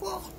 encore